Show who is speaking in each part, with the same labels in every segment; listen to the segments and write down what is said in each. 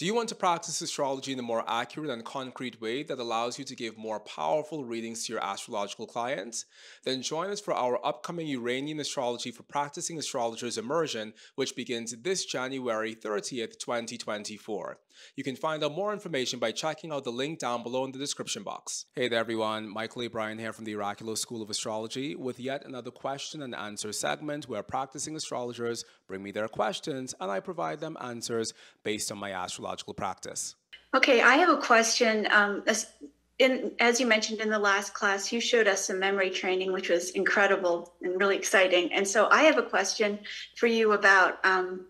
Speaker 1: Do you want to practice astrology in a more accurate and concrete way that allows you to give more powerful readings to your astrological clients? Then join us for our upcoming Uranian Astrology for Practicing Astrologers immersion, which begins this January 30th, 2024. You can find out more information by checking out the link down below in the description box. Hey there, everyone. Mychal A. Bryan here from the Oraculos School of Astrology with yet another question and answer segment where practicing astrologers bring me their questions and I provide them answers based on my astrological practice.
Speaker 2: Okay, I have a question. Um, as, in, as you mentioned in the last class, you showed us some memory training, which was incredible and really exciting. And so I have a question for you about um,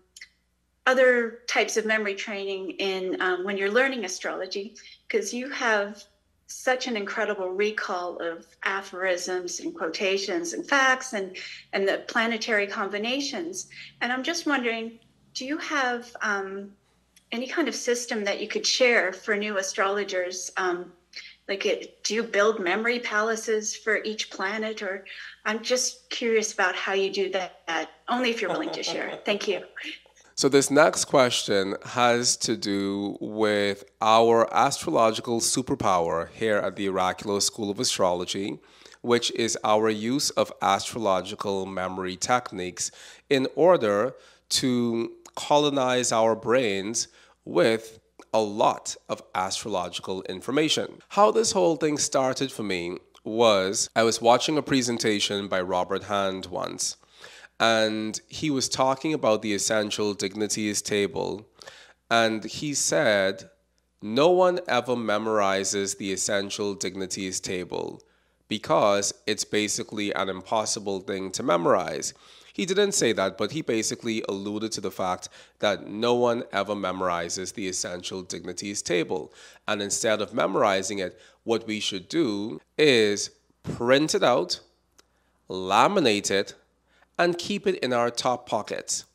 Speaker 2: other types of memory training in um, when you're learning astrology, because you have such an incredible recall of aphorisms and quotations and facts and and the planetary combinations. And I'm just wondering, do you have um, any kind of system that you could share for new astrologers? Um, like, it, do you build memory palaces for each planet, or I'm just curious about how you do that. Only if you're willing to share. Thank you.
Speaker 1: So, this next question has to do with our astrological superpower here at the Oraculos School of Astrology, which is our use of astrological memory techniques in order to colonize our brains with a lot of astrological information. How this whole thing started for me was I was watching a presentation by Robert Hand once and he was talking about the essential dignities table. And he said, No one ever memorizes the essential dignities table because it's basically an impossible thing to memorize. He didn't say that, but he basically alluded to the fact that no one ever memorizes the essential dignities table. And instead of memorizing it, what we should do is print it out, laminate it, and keep it in our top pockets.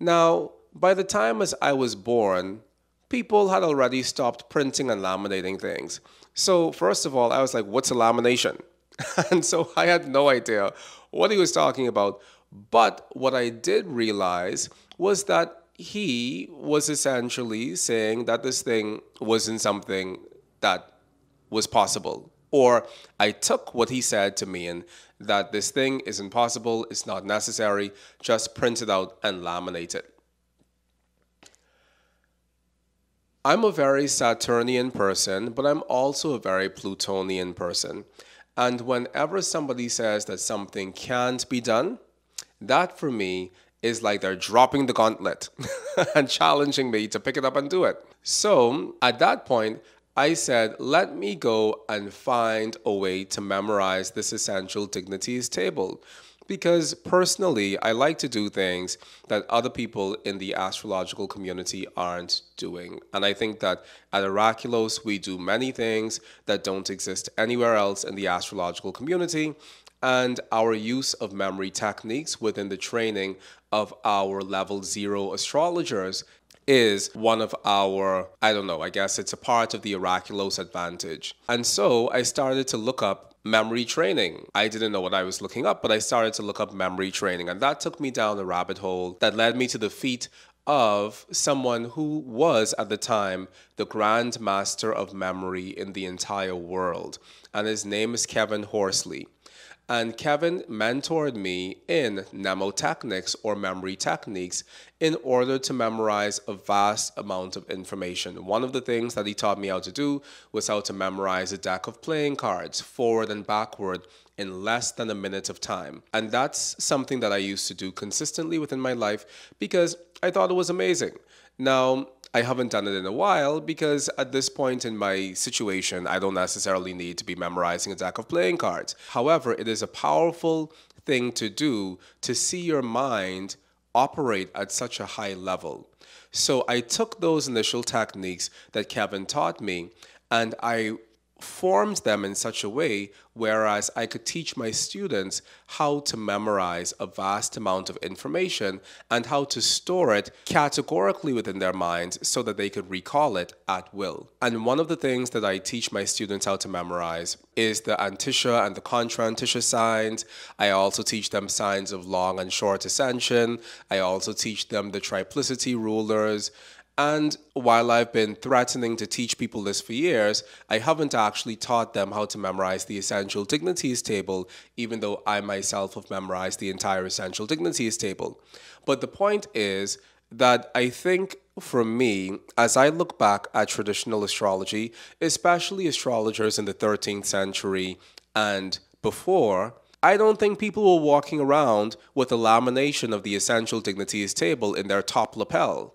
Speaker 1: Now, by the time as I was born, people had already stopped printing and laminating things. So, first of all, I was like, what's a lamination? and so I had no idea what he was talking about. But what I did realize was that he was essentially saying that this thing wasn't something that was possible. Or I took what he said to mean that this thing is impossible, it's not necessary, just print it out and laminate it. I'm a very Saturnian person, but I'm also a very Plutonian person. And whenever somebody says that something can't be done, that for me is like they're dropping the gauntlet and challenging me to pick it up and do it. So at that point, I said, let me go and find a way to memorize this essential dignities table. Because personally, I like to do things that other people in the astrological community aren't doing. And I think that at Oraculos, we do many things that don't exist anywhere else in the astrological community. And our use of memory techniques within the training of our level zero astrologers is one of our, I don't know, I guess it's a part of the Oraculos advantage. And so I started to look up memory training. I didn't know what I was looking up, but I started to look up memory training. And that took me down a rabbit hole that led me to the feet of someone who was at the time the grand master of memory in the entire world. And his name is Kevin Horsley. And Kevin mentored me in mnemotechnics or memory techniques in order to memorize a vast amount of information. One of the things that he taught me how to do was how to memorize a deck of playing cards forward and backward in less than a minute of time. And that's something that I used to do consistently within my life because I thought it was amazing. Now, I haven't done it in a while because at this point in my situation, I don't necessarily need to be memorizing a deck of playing cards. However, it is a powerful thing to do to see your mind operate at such a high level. So I took those initial techniques that Kevin taught me and I formed them in such a way whereas I could teach my students how to memorize a vast amount of information and how to store it categorically within their minds so that they could recall it at will. And one of the things that I teach my students how to memorize is the Antiscia and the Contra Antiscia signs. I also teach them signs of long and short ascension. I also teach them the triplicity rulers And while I've been threatening to teach people this for years, I haven't actually taught them how to memorize the essential dignities table, even though I myself have memorized the entire essential dignities table. But the point is that I think for me, as I look back at traditional astrology, especially astrologers in the 13th century and before, I don't think people were walking around with a lamination of the essential dignities table in their top lapel.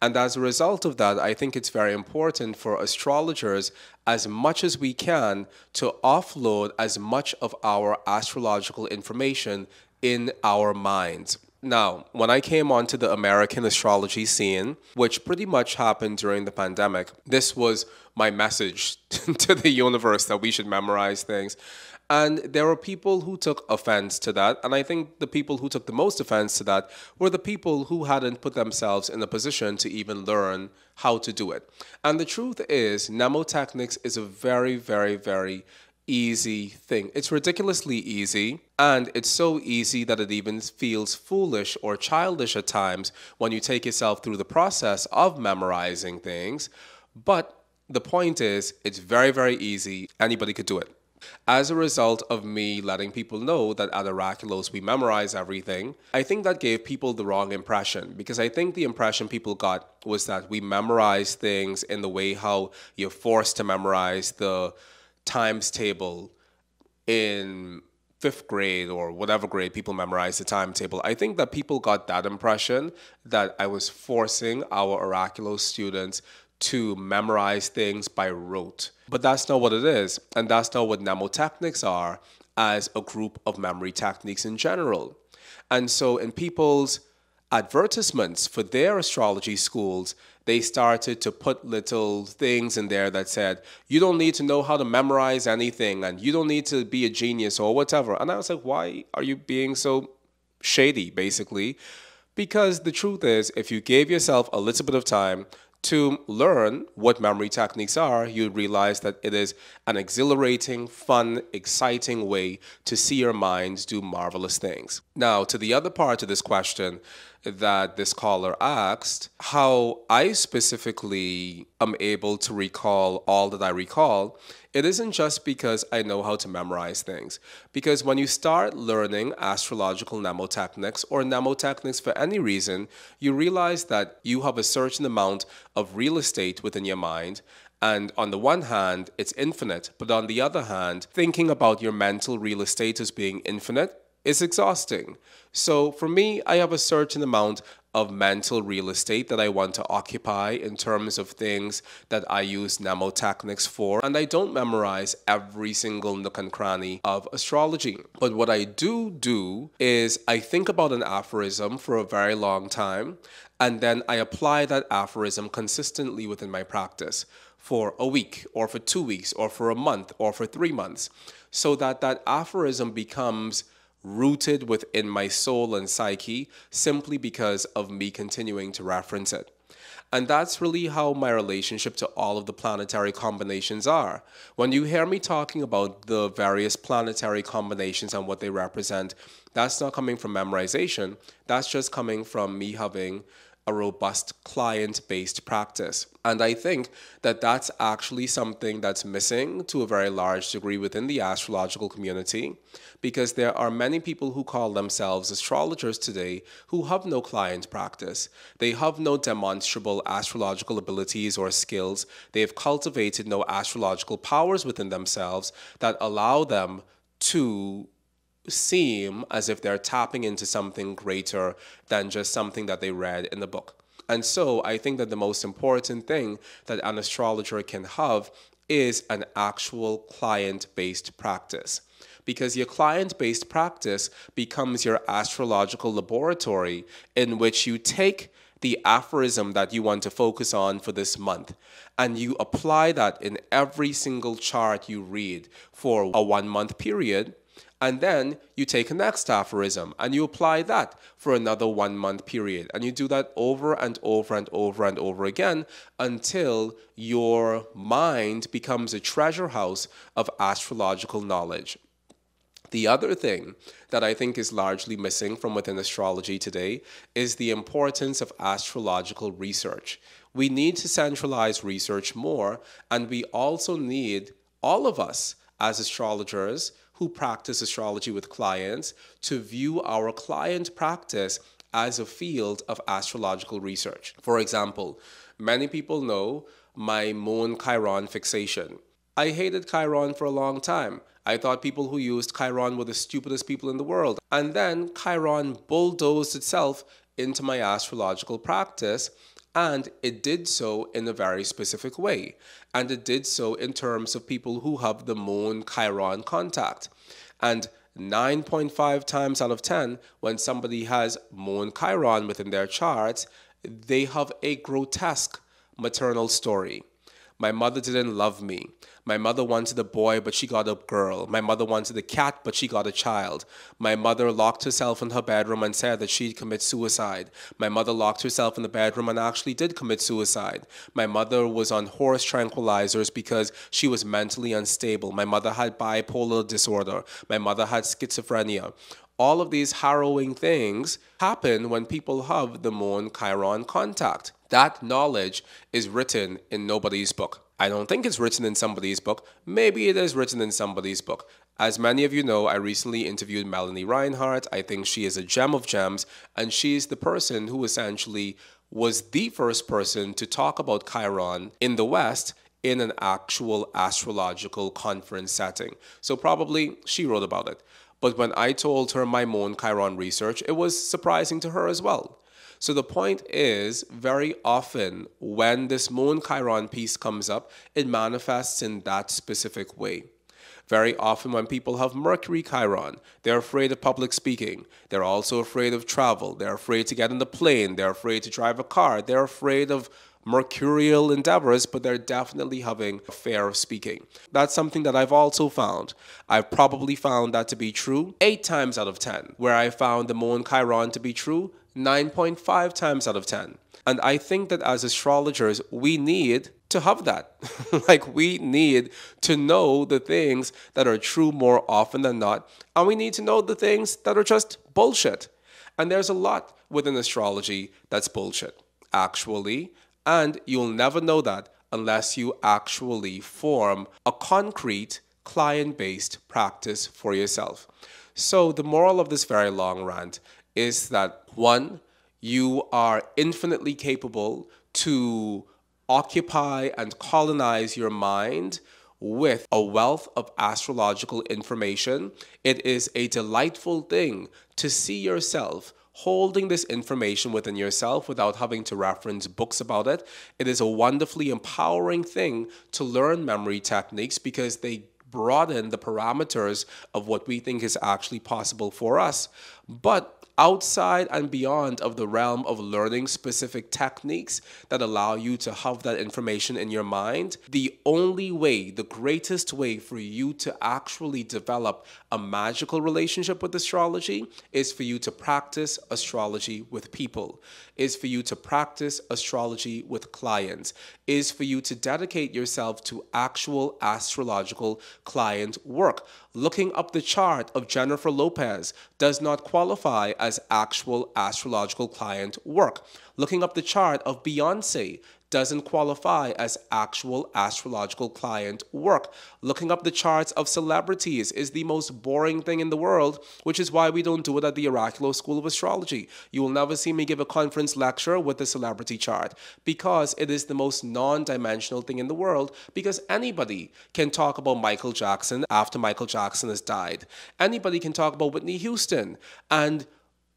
Speaker 1: And as a result of that, I think it's very important for astrologers, as much as we can, to offload as much of our astrological information in our minds. Now, when I came onto the American astrology scene, which pretty much happened during the pandemic, this was my message to the universe that we should memorize things. And there were people who took offense to that. And I think the people who took the most offense to that were the people who hadn't put themselves in a position to even learn how to do it. And the truth is, mnemotechnics is a very, very, very easy thing. It's ridiculously easy, and it's so easy that it even feels foolish or childish at times when you take yourself through the process of memorizing things. But the point is, it's very, very easy. Anybody could do it. As a result of me letting people know that at Oraculos we memorize everything, I think that gave people the wrong impression because I think the impression people got was that we memorize things in the way how you're forced to memorize the times table in fifth grade or whatever grade people memorize the timetable. I think that people got that impression that I was forcing our Oraculos students to memorize things by rote. But that's not what it is, and that's not what mnemotechnics are as a group of memory techniques in general. And so, in people's advertisements for their astrology schools, they started to put little things in there that said, you don't need to know how to memorize anything and you don't need to be a genius or whatever. And I was like, why are you being so shady, basically? Because the truth is, if you gave yourself a little bit of time to learn what memory techniques are, you realize that it is an exhilarating, fun, exciting way to see your minds do marvelous things. Now, to the other part of this question that this caller asked, how I specifically am able to recall all that I recall, it isn't just because I know how to memorize things. Because when you start learning astrological mnemotechnics or mnemotechnics for any reason, you realize that you have a certain amount of real estate within your mind. And on the one hand, it's infinite, but on the other hand, thinking about your mental real estate as being infinite is exhausting. So for me, I have a certain amount of mental real estate that I want to occupy in terms of things that I use mnemotechnics for. And I don't memorize every single nook and cranny of astrology. But what I do do is I think about an aphorism for a very long time, and then I apply that aphorism consistently within my practice for a week or for two weeks or for a month or for three months so that that aphorism becomes rooted within my soul and psyche simply because of me continuing to reference it. And that's really how my relationship to all of the planetary combinations are. When you hear me talking about the various planetary combinations and what they represent, that's not coming from memorization. That's just coming from me having a robust client based practice. And I think that that's actually something that's missing to a very large degree within the astrological community because there are many people who call themselves astrologers today who have no client practice. They have no demonstrable astrological abilities or skills. They've cultivated no astrological powers within themselves that allow them to seem as if they're tapping into something greater than just something that they read in the book. And so I think that the most important thing that an astrologer can have is an actual client based practice. Because your client based practice becomes your astrological laboratory in which you take the aphorism that you want to focus on for this month. And you apply that in every single chart you read for a one month period. And then you take a next aphorism and you apply that for another one month period. And you do that over and over and over and over again until your mind becomes a treasure house of astrological knowledge. The other thing that I think is largely missing from within astrology today is the importance of astrological research. We need to centralize research more, and we also need all of us as astrologers who practice astrology with clients to view our client practice as a field of astrological research. For example, many people know my moon Chiron fixation. I hated Chiron for a long time. I thought people who used Chiron were the stupidest people in the world. And then Chiron bulldozed itself into my astrological practice, and it did so in a very specific way. And it did so in terms of people who have the moon Chiron contact. And 9.5 times out of 10, when somebody has moon Chiron within their chart, they have a grotesque maternal story. My mother didn't love me. My mother wanted a boy, but she got a girl. My mother wanted a cat, but she got a child. My mother locked herself in her bedroom and said that she'd commit suicide. My mother locked herself in the bedroom and actually did commit suicide. My mother was on horse tranquilizers because she was mentally unstable. My mother had bipolar disorder. My mother had schizophrenia all of these harrowing things happen when people have the moon Chiron contact. That knowledge is written in nobody's book. I don't think it's written in somebody's book. Maybe it is written in somebody's book. As many of you know, I recently interviewed Melanie Reinhart. I think she is a gem of gems, and she's the person who essentially was the first person to talk about Chiron in the West in an actual astrological conference setting. So probably she wrote about it. But when I told her my Moon Chiron research, it was surprising to her as well. So the point is, very often when this Moon Chiron piece comes up, it manifests in that specific way. Very often, when people have Mercury Chiron, they're afraid of public speaking. They're also afraid of travel. They're afraid to get in the plane. They're afraid to drive a car. They're afraid of mercurial endeavors, but they're definitely having a fear of speaking. That's something that I've also found. I've probably found that to be true eight times out of 10. Where I found the Moon Chiron to be true, 9.5 times out of 10. And I think that as astrologers, we need to have that. like, we need to know the things that are true more often than not. And we need to know the things that are just bullshit. And there's a lot within astrology that's bullshit, actually. And you'll never know that unless you actually form a concrete client based practice for yourself. So, the moral of this very long rant is that one, you are infinitely capable to occupy and colonize your mind with a wealth of astrological information. It is a delightful thing to see yourself holding this information within yourself without having to reference books about it. It is a wonderfully empowering thing to learn memory techniques because they broaden the parameters of what we think is actually possible for us. But outside and beyond of the realm of learning specific techniques that allow you to have that information in your mind, the only way, the greatest way for you to actually develop a magical relationship with astrology is for you to practice astrology with people, is for you to practice astrology with clients, is for you to dedicate yourself to actual astrological client work. Looking up the chart of Jennifer Lopez does not qualify as actual astrological client work. Looking up the chart of Beyonce doesn't qualify as actual astrological client work. Looking up the charts of celebrities is the most boring thing in the world, which is why we don't do it at the Oraculos School of Astrology. You will never see me give a conference lecture with a celebrity chart because it is the most non dimensional thing in the world because anybody can talk about Michael Jackson after Michael Jackson has died. Anybody can talk about Whitney Houston and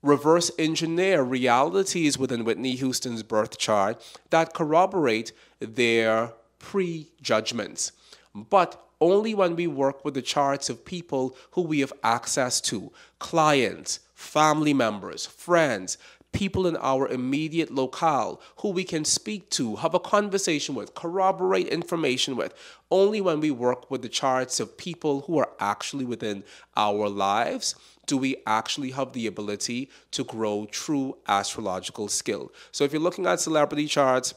Speaker 1: reverse engineer realities within Whitney Houston's birth chart that corroborate their prejudgments. But only when we work with the charts of people who we have access to clients, family members, friends, people in our immediate locale who we can speak to, have a conversation with, corroborate information with, only when we work with the charts of people who are actually within our lives do we actually have the ability to grow true astrological skill. So if you're looking at celebrity charts,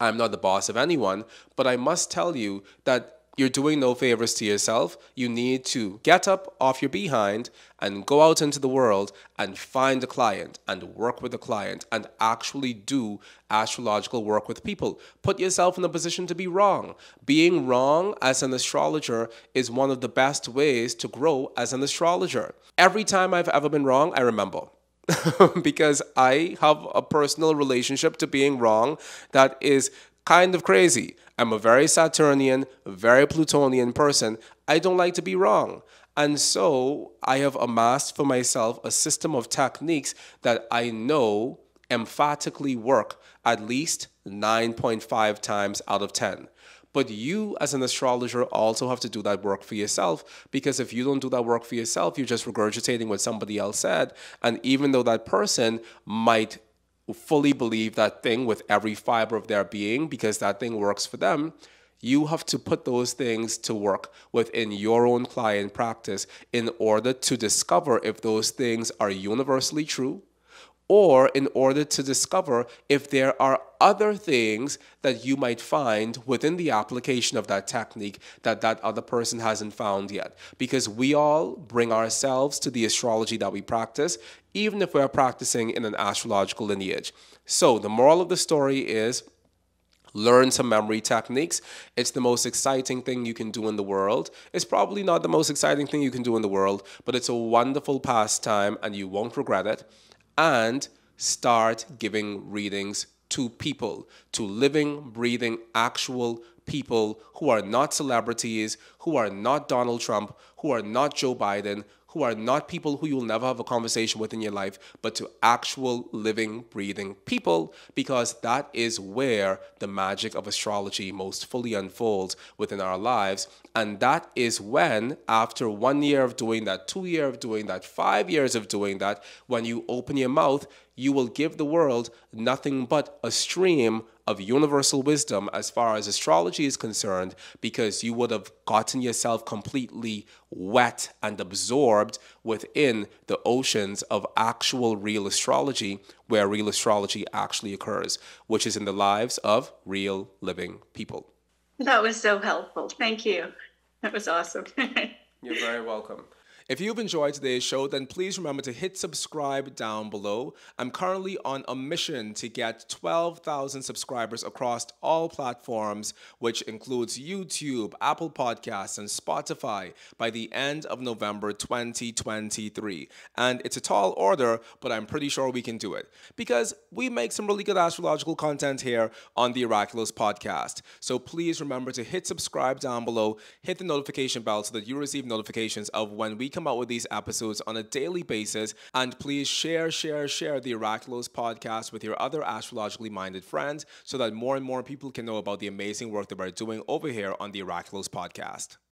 Speaker 1: I'm not the boss of anyone, but I must tell you that you're doing no favors to yourself. You need to get up off your behind and go out into the world and find a client and work with a client and actually do astrological work with people. Put yourself in a position to be wrong. Being wrong as an astrologer is one of the best ways to grow as an astrologer. Every time I've ever been wrong, I remember. because I have a personal relationship to being wrong that is kind of crazy. I'm a very Saturnian, very Plutonian person. I don't like to be wrong. And so I have amassed for myself a system of techniques that I know emphatically work at least 9.5 times out of 10. But you, as an astrologer, also have to do that work for yourself because if you don't do that work for yourself, you're just regurgitating what somebody else said. And even though that person might fully believe that thing with every fiber of their being because that thing works for them, you have to put those things to work within your own client practice in order to discover if those things are universally true or in order to discover if there are other things that you might find within the application of that technique that that other person hasn't found yet because we all bring ourselves to the astrology that we practice even if we're practicing in an astrological lineage so the moral of the story is learn some memory techniques. It's the most exciting thing you can do in the world. It's probably not the most exciting thing you can do in the world, but it's a wonderful pastime and you won't regret it and start giving readings to people, to living, breathing, actual people who are not celebrities, who are not Donald Trump, who are not Joe Biden, who are not people who you'll never have a conversation with in your life, but to actual living, breathing people, because that is where the magic of astrology most fully unfolds within our lives. And that is when, after one year of doing that, two years of doing that, five years of doing that, when you open your mouth, you will give the world nothing but a stream of universal wisdom as far as astrology is concerned, because you would have gotten yourself completely wet and absorbed within the oceans of actual real astrology, where real astrology actually occurs, which is in the lives of real living people.
Speaker 2: That was so helpful. Thank you. That was awesome.
Speaker 1: You're very welcome. If you've enjoyed today's show, then please remember to hit subscribe down below. I'm currently on a mission to get 12,000 subscribers across all platforms, which includes YouTube, Apple Podcasts, and Spotify by the end of November 2023. And it's a tall order, but I'm pretty sure we can do it because we make some really good astrological content here on the Oraculos podcast. So please remember to hit subscribe down below, hit the notification bell so that you receive notifications of when we come out with these episodes on a daily basis. And please share, share, share the Oraculos podcast with your other astrologically minded friends so that more and more people can know about the amazing work that we're doing over here on the Oraculos podcast.